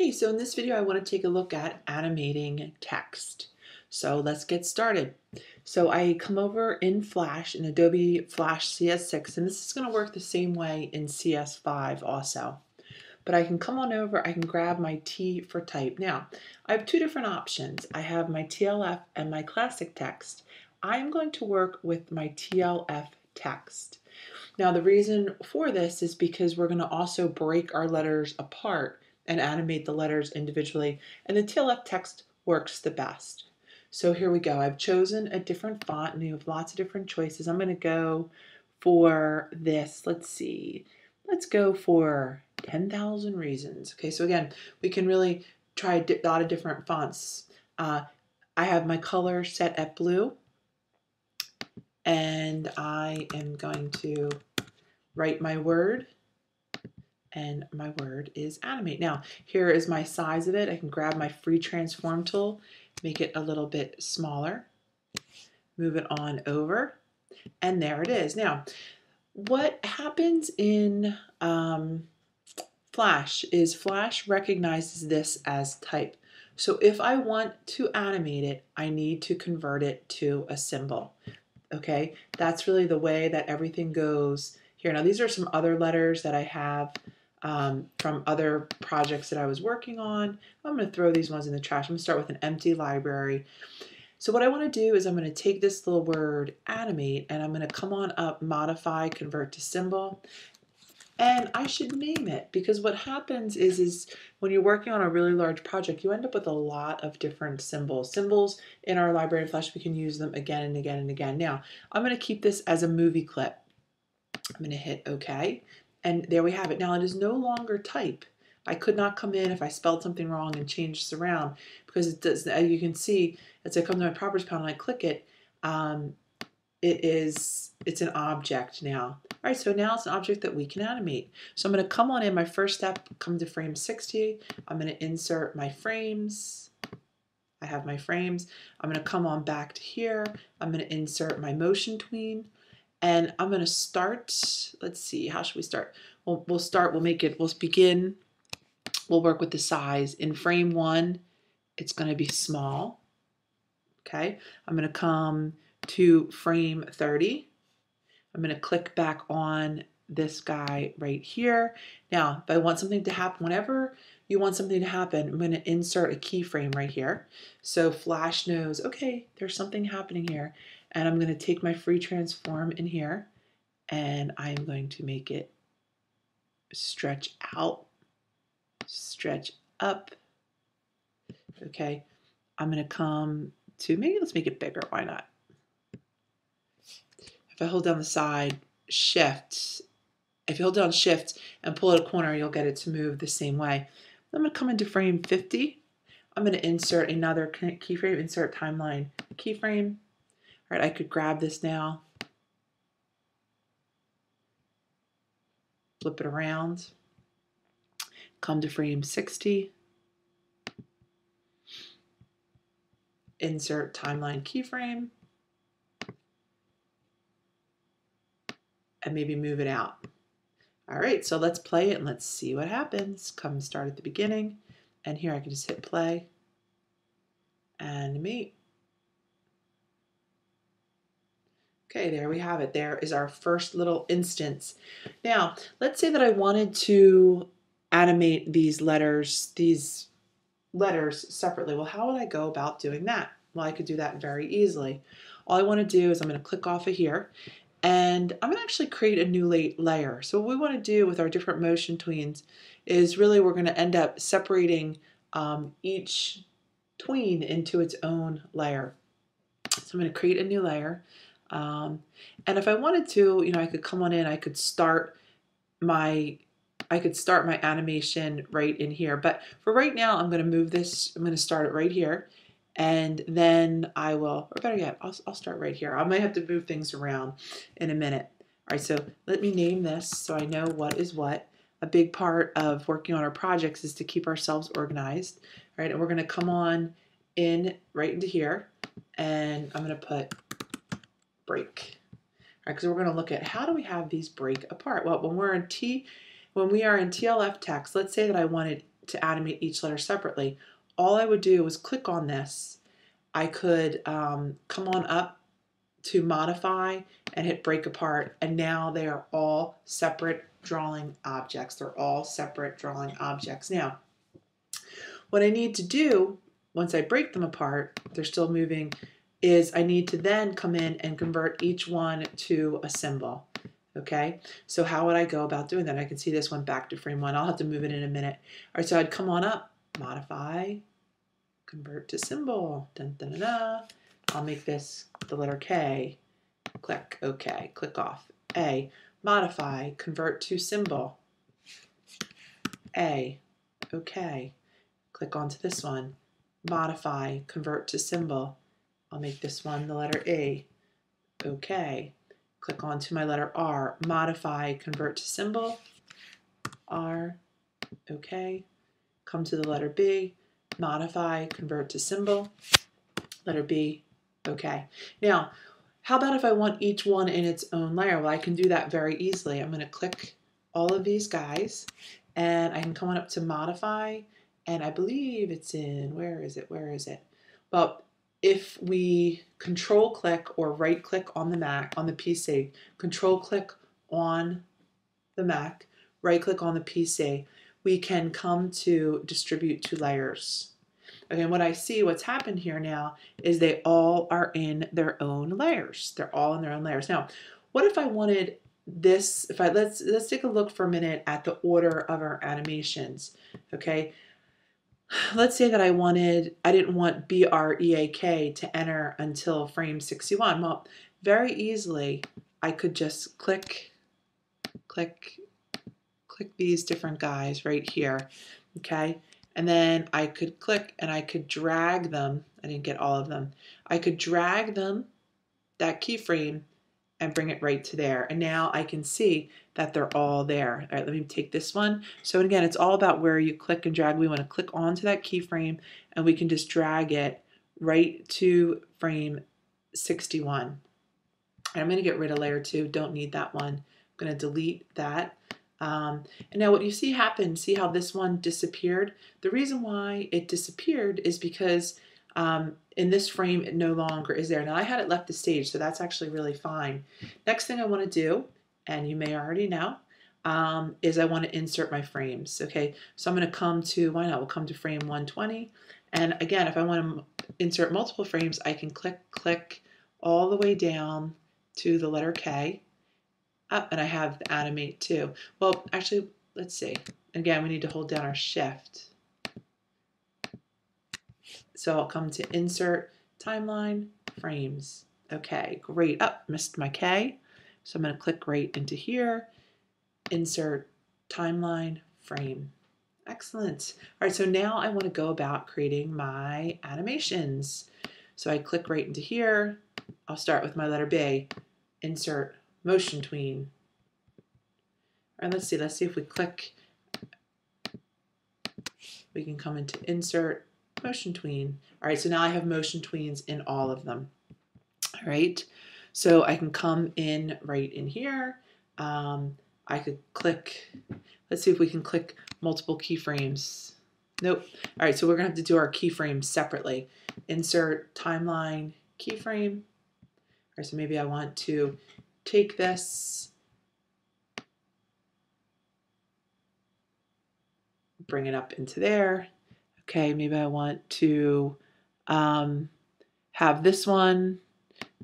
Okay, so in this video I want to take a look at animating text. So let's get started. So I come over in Flash, in Adobe Flash CS6, and this is going to work the same way in CS5 also. But I can come on over, I can grab my T for type. Now, I have two different options. I have my TLF and my classic text. I'm going to work with my TLF text. Now the reason for this is because we're going to also break our letters apart and animate the letters individually, and the TLF text works the best. So here we go. I've chosen a different font, and you have lots of different choices. I'm going to go for this. Let's see. Let's go for 10,000 Reasons. Okay, so again, we can really try a lot of different fonts. Uh, I have my color set at blue, and I am going to write my word and my word is animate. Now, here is my size of it. I can grab my free transform tool, make it a little bit smaller, move it on over, and there it is. Now, what happens in um, Flash is Flash recognizes this as type. So if I want to animate it, I need to convert it to a symbol. Okay, that's really the way that everything goes here. Now, these are some other letters that I have um, from other projects that I was working on. I'm going to throw these ones in the trash. I'm going to start with an empty library. So what I want to do is I'm going to take this little word animate and I'm going to come on up, modify, convert to symbol. And I should name it because what happens is, is when you're working on a really large project, you end up with a lot of different symbols. Symbols in our library of Flash, we can use them again and again and again. Now, I'm going to keep this as a movie clip. I'm going to hit OK. And there we have it. Now it is no longer type. I could not come in if I spelled something wrong and change this around because it does, as you can see, as I come to my properties panel and I click it, um, it is, it's an object now. All right, so now it's an object that we can animate. So I'm gonna come on in, my first step, come to frame 60. I'm gonna insert my frames. I have my frames. I'm gonna come on back to here. I'm gonna insert my motion tween. And I'm going to start, let's see, how should we start? We'll, we'll start, we'll make it, we'll begin, we'll work with the size. In frame one, it's going to be small. Okay, I'm going to come to frame 30. I'm going to click back on this guy right here. Now, if I want something to happen, whenever you want something to happen, I'm going to insert a keyframe right here. So Flash knows, okay, there's something happening here. And I'm going to take my free transform in here and I'm going to make it stretch out, stretch up. Okay, I'm going to come to, maybe let's make it bigger, why not? If I hold down the side, shift, if you hold down shift and pull it a corner, you'll get it to move the same way. I'm going to come into frame 50. I'm going to insert another keyframe, insert timeline keyframe, all right, I could grab this now, flip it around, come to frame 60, insert timeline keyframe, and maybe move it out. All right, so let's play it and let's see what happens. Come start at the beginning, and here I can just hit play, and animate, Okay, there we have it. There is our first little instance. Now, let's say that I wanted to animate these letters, these letters separately. Well, how would I go about doing that? Well, I could do that very easily. All I want to do is I'm going to click off of here and I'm going to actually create a new layer. So what we want to do with our different motion tweens is really we're going to end up separating um, each tween into its own layer. So I'm going to create a new layer. Um, and if I wanted to, you know, I could come on in, I could start my I could start my animation right in here. But for right now, I'm going to move this, I'm going to start it right here. And then I will, or better yet, I'll, I'll start right here. I might have to move things around in a minute. All right, so let me name this so I know what is what. A big part of working on our projects is to keep ourselves organized. All right, and we're going to come on in right into here. And I'm going to put break. Because right, we're going to look at how do we have these break apart. Well, when we're in T, when we are in TLF text, let's say that I wanted to animate each letter separately, all I would do was click on this. I could um, come on up to modify and hit break apart and now they are all separate drawing objects. They're all separate drawing objects. Now, what I need to do once I break them apart, they're still moving, is I need to then come in and convert each one to a symbol. Okay, so how would I go about doing that? I can see this one back to frame one. I'll have to move it in a minute. All right, so I'd come on up, modify, convert to symbol. Dun, dun, dun, dun. I'll make this the letter K. Click OK. Click off. A. Modify. Convert to symbol. A. OK. Click onto this one. Modify. Convert to symbol. I'll make this one the letter A. OK. Click onto my letter R. Modify. Convert to symbol. R. OK. Come to the letter B. Modify. Convert to symbol. Letter B. Okay, now how about if I want each one in its own layer? Well, I can do that very easily. I'm going to click all of these guys and I can come on up to modify and I believe it's in, where is it, where is it? Well, if we control click or right click on the Mac, on the PC, control click on the Mac, right click on the PC, we can come to distribute to layers. Okay, and what I see what's happened here now is they all are in their own layers. They're all in their own layers. Now, what if I wanted this, if I, let's, let's take a look for a minute at the order of our animations, okay? Let's say that I wanted, I didn't want B-R-E-A-K to enter until frame 61. Well, very easily, I could just click, click, click these different guys right here, okay? and then I could click and I could drag them. I didn't get all of them. I could drag them, that keyframe, and bring it right to there. And now I can see that they're all there. All right, let me take this one. So again, it's all about where you click and drag. We want to click onto that keyframe and we can just drag it right to frame 61. I'm going to get rid of layer 2. Don't need that one. I'm going to delete that. Um, and now what you see happen, see how this one disappeared? The reason why it disappeared is because um, in this frame it no longer is there. Now I had it left the stage, so that's actually really fine. Next thing I want to do, and you may already know, um, is I want to insert my frames. Okay, so I'm going to come to, why not, we'll come to frame 120. And again, if I want to insert multiple frames, I can click, click all the way down to the letter K up and I have the animate too. Well, actually, let's see. Again, we need to hold down our shift. So I'll come to insert timeline frames. Okay, great. Up, oh, missed my K. So I'm going to click right into here, insert timeline frame. Excellent. All right, so now I want to go about creating my animations. So I click right into here. I'll start with my letter B, insert motion tween. And let's see, let's see if we click, we can come into insert, motion tween. All right, so now I have motion tweens in all of them. All right, so I can come in right in here. Um, I could click, let's see if we can click multiple keyframes. Nope. All right, so we're gonna have to do our keyframes separately. Insert timeline keyframe. All right, so maybe I want to take this, bring it up into there. Okay, maybe I want to um, have this one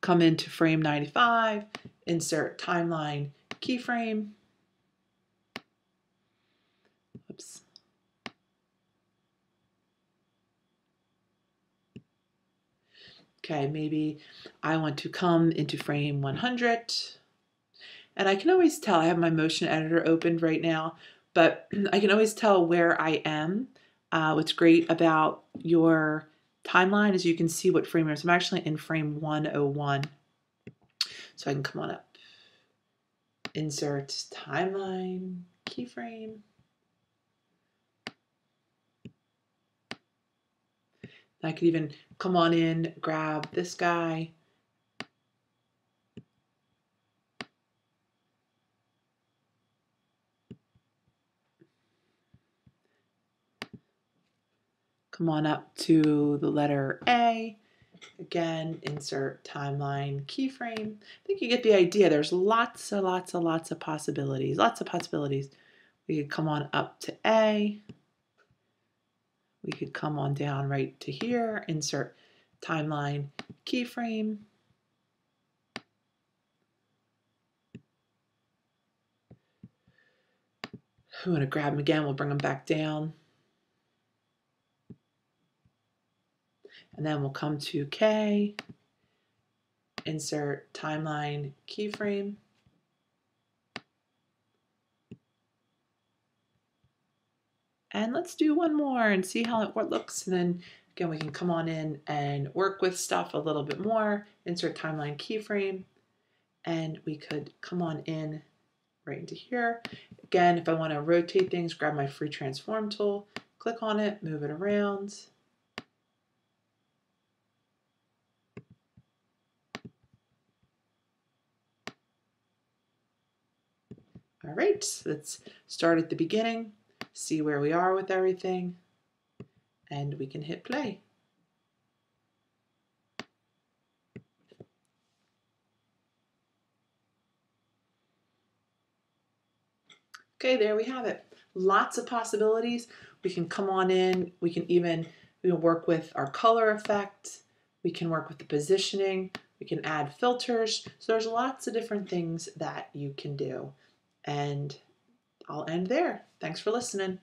come into frame 95, insert timeline keyframe. Oops. Okay, maybe I want to come into frame 100. And I can always tell, I have my motion editor opened right now, but I can always tell where I am. Uh, what's great about your timeline is you can see what frame. I'm actually in frame 101. So I can come on up, insert timeline, keyframe. I could even come on in, grab this guy. Come on up to the letter A. Again, insert timeline keyframe. I think you get the idea. There's lots and lots and lots of possibilities. Lots of possibilities. We could come on up to A. We could come on down right to here, insert timeline keyframe. We want to grab them again, we'll bring them back down. And then we'll come to K, insert timeline keyframe. And let's do one more and see how it looks. And then again, we can come on in and work with stuff a little bit more, insert timeline keyframe, and we could come on in right into here. Again, if I want to rotate things, grab my free transform tool, click on it, move it around. All right, let's start at the beginning, see where we are with everything, and we can hit play. Okay, there we have it. Lots of possibilities. We can come on in, we can even we can work with our color effect, we can work with the positioning, we can add filters. So there's lots of different things that you can do. And I'll end there. Thanks for listening.